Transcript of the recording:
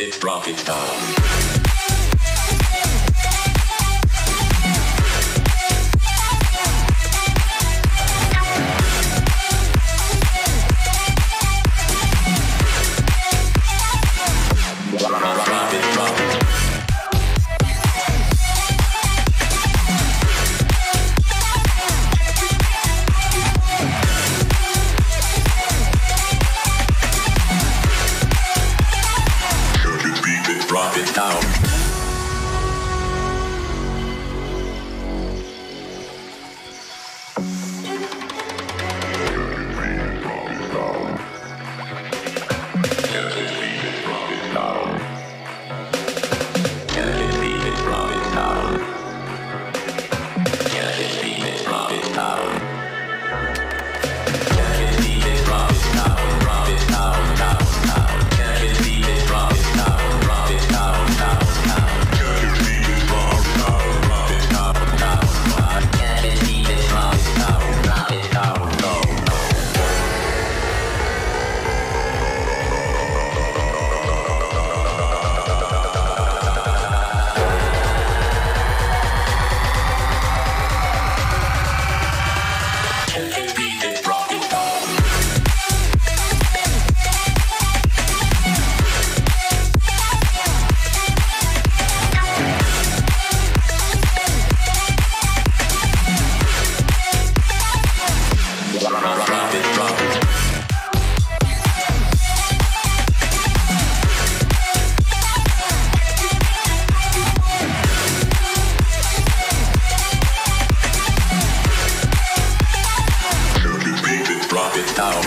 it, drop it down. Tchau. drop it, drop it. Stone.